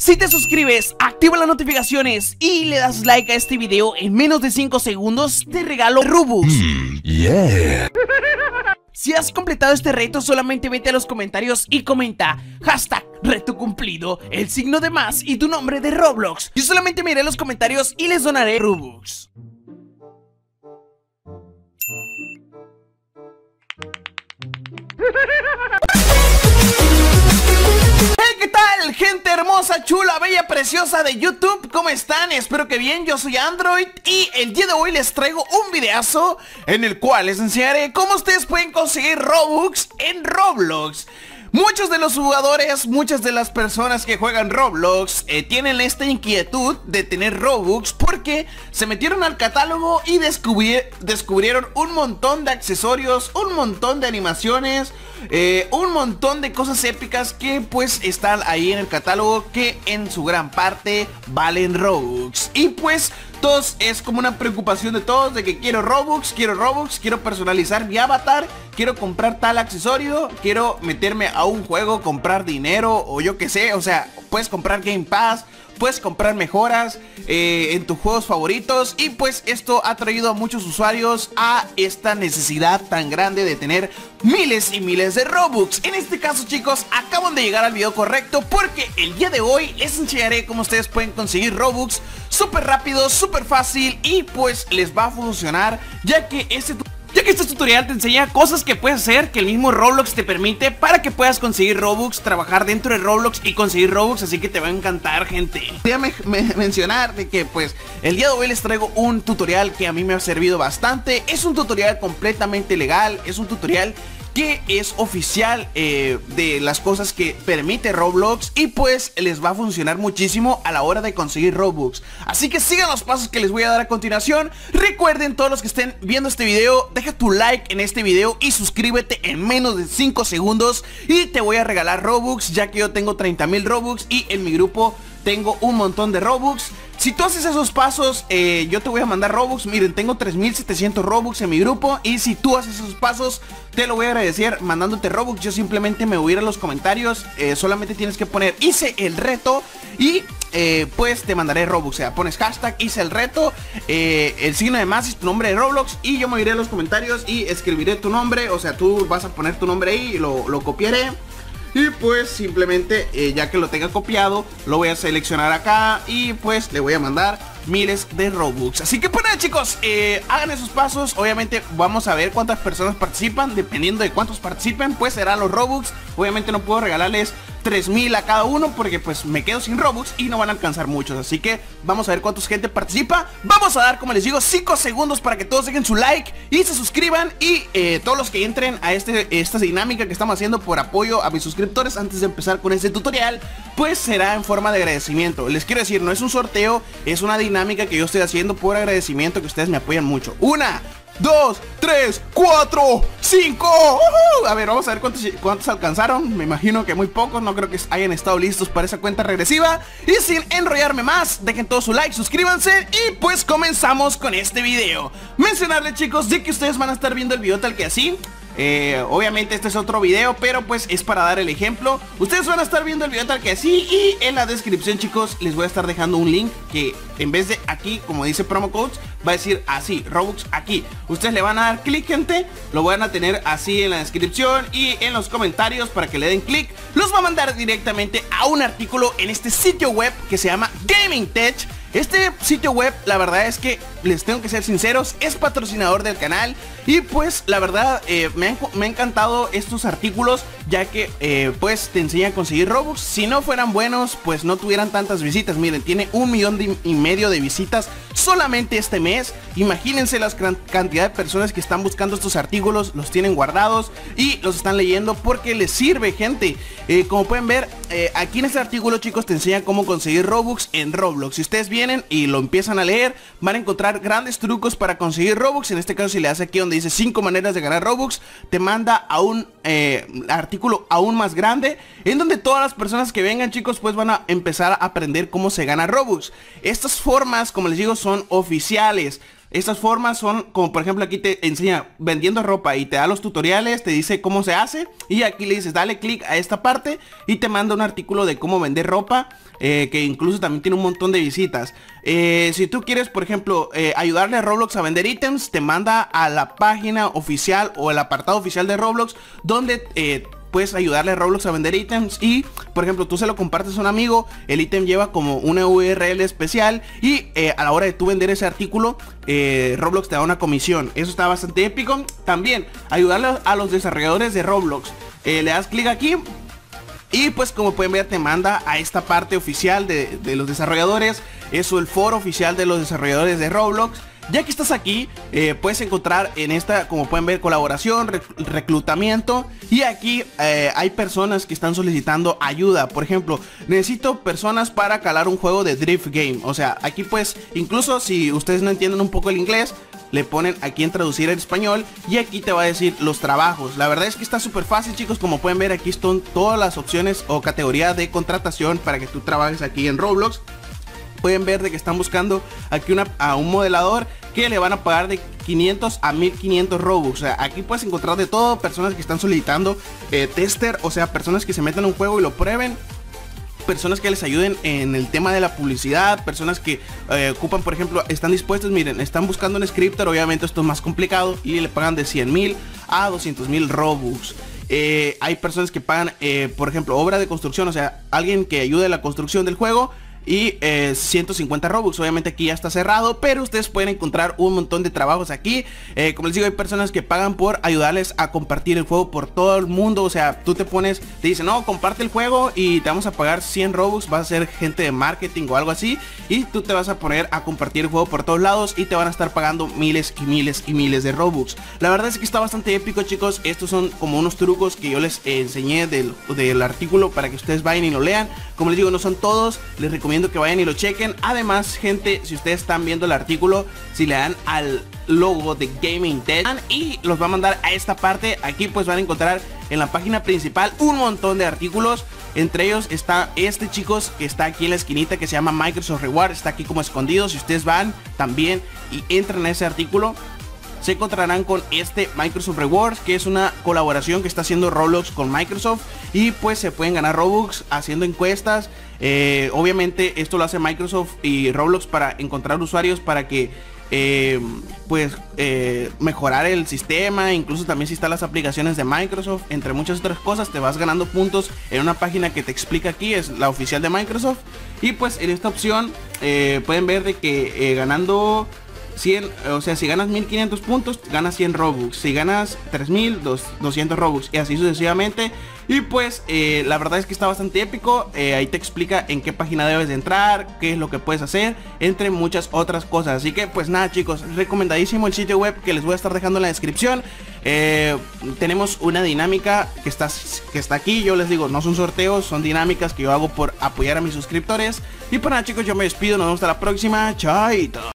Si te suscribes, activa las notificaciones y le das like a este video en menos de 5 segundos, te regalo Robux. Hmm, yeah. Si has completado este reto, solamente vete a los comentarios y comenta hashtag reto cumplido, el signo de más y tu nombre de Roblox. Yo solamente miré los comentarios y les donaré Robux. Gente hermosa, chula, bella, preciosa de YouTube ¿Cómo están? Espero que bien, yo soy Android Y el día de hoy les traigo un videazo En el cual les enseñaré cómo ustedes pueden conseguir Robux en Roblox Muchos de los jugadores, muchas de las personas que juegan Roblox eh, tienen esta inquietud de tener Robux porque se metieron al catálogo y descubrieron un montón de accesorios, un montón de animaciones, eh, un montón de cosas épicas que pues están ahí en el catálogo que en su gran parte valen Robux. Y pues todos es como una preocupación de todos de que quiero Robux, quiero Robux, quiero personalizar mi avatar, quiero comprar tal accesorio, quiero meterme a un juego, comprar dinero o yo que sé, o sea, puedes comprar Game Pass, puedes comprar mejoras eh, en tus juegos favoritos y pues esto ha traído a muchos usuarios a esta necesidad tan grande de tener miles y miles de Robux. En este caso chicos, acaban de llegar al video correcto porque el día de hoy les enseñaré cómo ustedes pueden conseguir Robux súper rápido, súper fácil y pues les va a funcionar ya que este ya que este tutorial te enseña cosas que puedes hacer que el mismo Roblox te permite para que puedas conseguir Robux, trabajar dentro de Roblox y conseguir Robux, así que te va a encantar, gente. Déjame mencionar de que pues el día de hoy les traigo un tutorial que a mí me ha servido bastante. Es un tutorial completamente legal, es un tutorial que es oficial eh, de las cosas que permite Roblox y pues les va a funcionar muchísimo a la hora de conseguir Robux. Así que sigan los pasos que les voy a dar a continuación. Recuerden todos los que estén viendo este video, deja tu like en este video y suscríbete en menos de 5 segundos y te voy a regalar Robux ya que yo tengo 30 mil Robux y en mi grupo tengo un montón de Robux. Si tú haces esos pasos, eh, yo te voy a mandar Robux. Miren, tengo 3700 Robux en mi grupo. Y si tú haces esos pasos, te lo voy a agradecer mandándote Robux. Yo simplemente me voy a ir a los comentarios. Eh, solamente tienes que poner hice el reto. Y eh, pues te mandaré Robux. O sea, pones hashtag hice el reto. el signo de más y tu nombre de Roblox. Y yo me iré a los comentarios y escribiré tu nombre. O sea, tú vas a poner tu nombre ahí y lo, lo copiaré. Y pues simplemente eh, ya que lo tenga copiado Lo voy a seleccionar acá Y pues le voy a mandar miles de Robux. Así que pues chicos, eh, hagan esos pasos. Obviamente vamos a ver cuántas personas participan. Dependiendo de cuántos participen Pues serán los Robux. Obviamente no puedo regalarles 3000 a cada uno porque pues me quedo sin Robux y no van a alcanzar muchos. Así que vamos a ver cuántos gente participa. Vamos a dar como les digo 5 segundos para que todos dejen su like y se suscriban Y eh, todos los que entren a este, esta dinámica que estamos haciendo por apoyo a mis suscriptores Antes de empezar con este tutorial Pues será en forma de agradecimiento. Les quiero decir, no es un sorteo, es una dinámica que yo estoy haciendo por agradecimiento que ustedes me apoyan mucho. Una, 2, 3, 4, 5 A ver, vamos a ver cuántos, cuántos alcanzaron. Me imagino que muy pocos, no creo que hayan estado listos para esa cuenta regresiva. Y sin enrollarme más, dejen todo su like, suscríbanse Y pues comenzamos con este video. Mencionarles chicos de que ustedes van a estar viendo el video tal que así eh, obviamente este es otro video, pero pues es para dar el ejemplo. Ustedes van a estar viendo el video tal que así Y en la descripción chicos les voy a estar dejando un link Que en vez de aquí, como dice promo codes Va a decir así, Robux aquí. Ustedes le van a dar clic gente Lo van a tener así en la descripción Y en los comentarios para que le den clic. Los va a mandar directamente a un artículo en este sitio web que se llama Gaming Tech este sitio web, la verdad es que les tengo que ser sinceros, es patrocinador del canal y pues la verdad eh, me, han, encantado estos artículos ya que eh, pues te enseñan a conseguir Robux. Si no fueran buenos, pues no tuvieran tantas visitas. Miren, tiene un millón y medio de visitas solamente este mes. Imagínense la cantidad de personas que están buscando estos artículos, los tienen guardados y los están leyendo porque les sirve, gente. Eh, como pueden ver, aquí en este artículo, chicos, te enseñan cómo conseguir Robux en Roblox. Si ustedes vienen y lo empiezan a leer, van a encontrar grandes trucos para conseguir Robux. En este caso, si le das aquí donde dice 5 maneras de ganar Robux, te manda a un artículo aún más grande en donde todas las personas que vengan chicos pues van a empezar a aprender cómo se gana Robux. Estas formas como les digo son oficiales. Estas formas son como por ejemplo aquí te enseña vendiendo ropa y te da los tutoriales, te dice cómo se hace y aquí le dices dale clic a esta parte y te manda un artículo de cómo vender ropa eh, que incluso también tiene un montón de visitas. Eh, si tú quieres por ejemplo eh, ayudarle a Roblox a vender ítems, te manda a la página oficial o el apartado oficial de Roblox donde puedes ayudarle a Roblox a vender ítems y, por ejemplo, tú se lo compartes a un amigo, el ítem lleva como una URL especial y eh, a la hora de tú vender ese artículo, eh, Roblox te da una comisión. Eso está bastante épico. También, ayudarle a los desarrolladores de Roblox. Eh, le das clic aquí y pues como pueden ver te manda a esta parte oficial de, de los desarrolladores. Eso el foro oficial de los desarrolladores de Roblox. Ya que estás aquí, eh, puedes encontrar en esta, como pueden ver, colaboración, reclutamiento. Y aquí eh, hay personas que están solicitando ayuda. Por ejemplo, necesito personas para calar un juego de Drift Game. O sea, aquí pues, incluso si ustedes no entienden un poco el inglés, le ponen aquí en traducir el español y aquí te va a decir los trabajos. La verdad es que está súper fácil chicos, como pueden ver aquí están todas las opciones o categoría de contratación para que tú trabajes aquí en Roblox. Pueden ver de que están buscando aquí una, a un modelador que le van a pagar de 500 a 1500 Robux. O sea, aquí puedes encontrar de todo, personas que están solicitando eh, tester, o sea, personas que se meten en un juego y lo prueben. Personas que les ayuden en el tema de la publicidad, personas que eh, ocupan, por ejemplo, están dispuestos, miren, están buscando un scripter, obviamente esto es más complicado y le pagan de 100 mil a 200 mil Robux. Eh, hay personas que pagan, por ejemplo, obra de construcción, o sea, alguien que ayude a la construcción del juego y 150 eh, Robux. Obviamente aquí ya está cerrado, pero ustedes pueden encontrar un montón de trabajos aquí. Eh, como les digo, hay personas que pagan por ayudarles a compartir el juego por todo el mundo. O sea, tú te pones, te dicen, no, comparte el juego y te vamos a pagar 100 Robux. Vas a ser gente de marketing o algo así. Y tú te vas a poner a compartir el juego por todos lados y te van a estar pagando miles y miles y miles de Robux. La verdad es que está bastante épico, chicos. Estos son como unos trucos que yo les enseñé del, del artículo para que ustedes vayan y lo lean. Como les digo, no son todos. Les recomiendo que vayan y lo chequen. Además, gente, si ustedes están viendo el artículo, si le dan al logo de Gaming Dead y los va a mandar a esta parte, aquí pues van a encontrar en la página principal un montón de artículos. Entre ellos está este chicos que está aquí en la esquinita que se llama Microsoft Reward, está aquí como escondido. Si ustedes van también y entran a ese artículo, se encontrarán con este Microsoft Rewards que es una colaboración que está haciendo Roblox con Microsoft y pues se pueden ganar Robux haciendo encuestas eh, obviamente esto lo hace Microsoft y Roblox para encontrar usuarios para que eh, pues eh, mejorar el sistema, incluso también si están las aplicaciones de Microsoft, entre muchas otras cosas, te vas ganando puntos en una página que te explica aquí, es la oficial de Microsoft. Y pues en esta opción pueden ver de que ganando 100, o sea, si ganas 1500 puntos, ganas 100 Robux. Si ganas 3000, 200 Robux. Y así sucesivamente. Y pues, eh, la verdad es que está bastante épico. Eh, ahí te explica en qué página debes de entrar, qué es lo que puedes hacer, entre muchas otras cosas. Así que, pues nada, chicos, recomendadísimo el sitio web que les voy a estar dejando en la descripción. Eh, tenemos una dinámica que está, que está aquí. Yo les digo, no son sorteos, son dinámicas que yo hago por apoyar a mis suscriptores. Y pues nada, chicos, yo me despido. Nos vemos hasta la próxima. Chaito.